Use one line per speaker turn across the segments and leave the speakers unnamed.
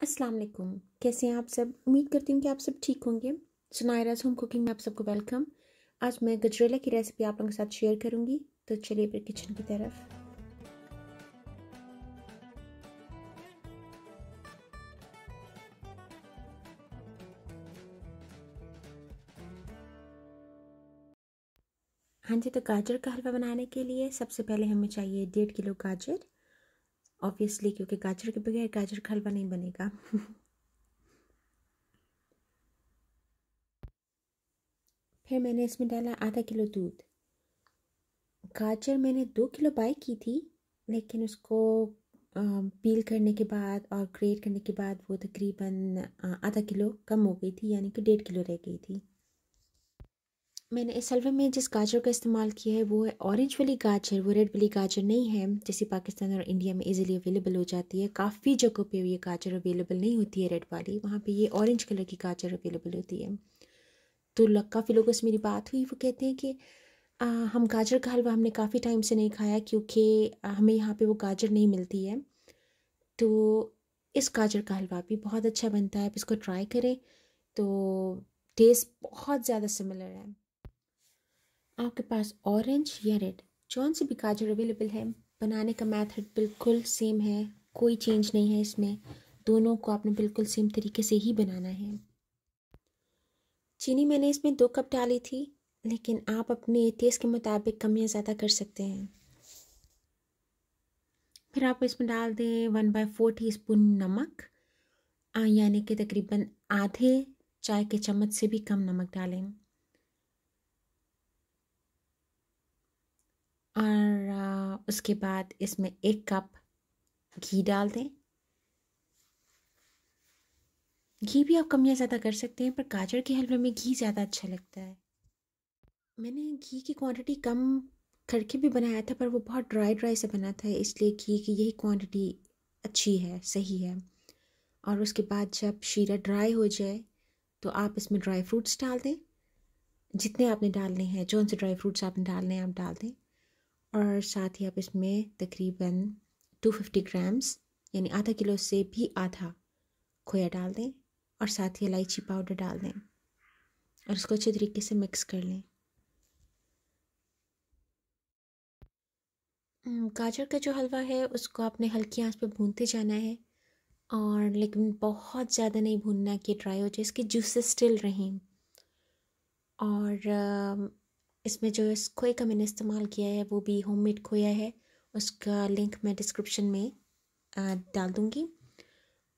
अस्सलाम वालेकुम कैसे हैं आप सब? उम्मीद करती हूँ कि आप सब ठीक होंगे। सुनायराज होम कुकिंग में आप सबको वेलकम। आज मैं गजरेला की रेसिपी आप लोगों के साथ शेयर करूँगी। तो चलिए फिर किचन की तरफ़। हाँ जी तो गाजर का हलवा बनाने के लिए सबसे पहले हमें चाहिए डेढ़ किलो गाजर। ऑब्वियसली क्योंकि गाजर के बगैर गाजर का हलवा नहीं बनेगा। फिर मैंने इसमें डाला आधा किलो दूध। गाजर मैंने दो किलो बाई की थी, लेकिन उसको पील करने के बाद और ग्रेट करने के बाद वो तकरीबन आधा किलो कम हो गई थी, यानी कि डेढ़ किलो रह गई थी। मैंने इस हलवे में जिस गाजर का इस्तेमाल किया है वो है ऑरेंज वाली गाजर वो रेड वाली गाजर नहीं है जैसे पाकिस्तान और इंडिया में इजीली अवेलेबल हो जाती है। काफ़ी जगहों पे ये गाजर अवेलेबल नहीं होती है रेड वाली वहाँ पे ये ऑरेंज कलर की गाजर अवेलेबल होती है। तो काफ़ी लोगों से मेरी बात हुई वो कहते हैं कि आ, हम गाजर का हलवा हमने काफ़ी टाइम से नहीं खाया क्योंकि हमें यहाँ पर वो गाजर नहीं मिलती है। तो इस गाजर का हलवा भी बहुत अच्छा बनता है आप इसको ट्राई करें तो टेस्ट बहुत ज़्यादा सिमिलर है। आपके पास ऑरेंज या रेड जौन सी भी गाजर अवेलेबल है? बनाने का मेथड बिल्कुल सेम है, कोई चेंज नहीं है इसमें। दोनों को आपने बिल्कुल सेम तरीके से ही बनाना है। चीनी मैंने इसमें दो कप डाली थी, लेकिन आप अपने टेस्ट के मुताबिक कम या ज़्यादा कर सकते हैं। फिर आप इसमें डाल दें one by four teaspoon नमक यानी कि तकरीबन आधे चाय के चम्मच से भी कम नमक डालें। और उसके बाद इसमें एक कप घी डाल दें। घी भी आप कम या ज़्यादा कर सकते हैं, पर गाजर के हलवे में घी ज़्यादा अच्छा लगता है। मैंने घी की क्वांटिटी कम करके भी बनाया था, पर वो बहुत ड्राई ड्राई से बना था, इसलिए घी की यही क्वांटिटी अच्छी है, सही है। और उसके बाद जब शीरा ड्राई हो जाए तो आप इसमें ड्राई फ्रूट्स डाल दें। जितने आपने डालने हैं जौन से ड्राई फ्रूट्स आपने डालने हैं, आप डाल दें। और साथ ही आप इसमें तकरीबन 250 ग्राम्स यानी आधा किलो से भी आधा खोया डाल दें और साथ ही इलायची पाउडर डाल दें और इसको अच्छे तरीके से मिक्स कर लें। गाजर का जो हलवा है, उसको आपने हल्की आँच पे भूनते जाना है और लेकिन बहुत ज़्यादा नहीं भूनना कि ड्राई हो जाए, इसके जूसेस स्टिल रहें। और इसमें जो इस खोए का मैंने इस्तेमाल किया है, वो भी होममेड खोया है। उसका लिंक मैं डिस्क्रिप्शन में डाल दूँगी।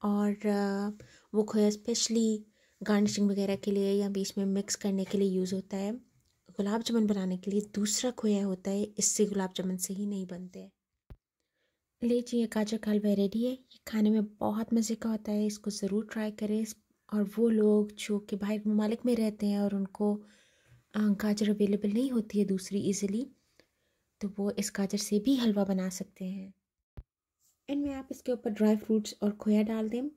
और वो खोया स्पेशली गार्निशिंग वगैरह के लिए या बीच में मिक्स करने के लिए यूज़ होता है। गुलाब जामुन बनाने के लिए दूसरा खोया होता है, इससे गुलाब जामुन से ही नहीं बनते हैं। लीजिए गाजर का हलवा रेडी है। ये खाने में बहुत मज़े का होता है, इसको ज़रूर ट्राई करें। और वो लोग जो कि बाहर ममालिक में रहते हैं और उनको गाजर अवेलेबल नहीं होती है दूसरी इजीली तो वो इस गाजर से भी हलवा बना सकते हैं। एंड इनमें आप इसके ऊपर ड्राई फ्रूट्स और खोया डाल दें।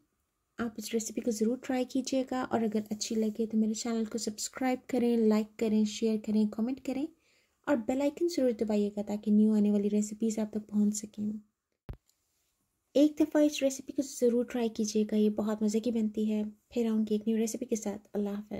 आप इस रेसिपी को ज़रूर ट्राई कीजिएगा और अगर अच्छी लगे तो मेरे चैनल को सब्सक्राइब करें लाइक करें शेयर करें कमेंट करें और बेल आइकन ज़रूर दबाइएगा ताकि न्यू आने वाली रेसिपीज़ आप तक पहुँच सकें। एक दफ़ा इस रेसिपी को ज़रूर ट्राई कीजिएगा, ये बहुत मज़े की बनती है। फिर आऊँगी एक न्यू रेसिपी के साथ। अल्लाह हाफ़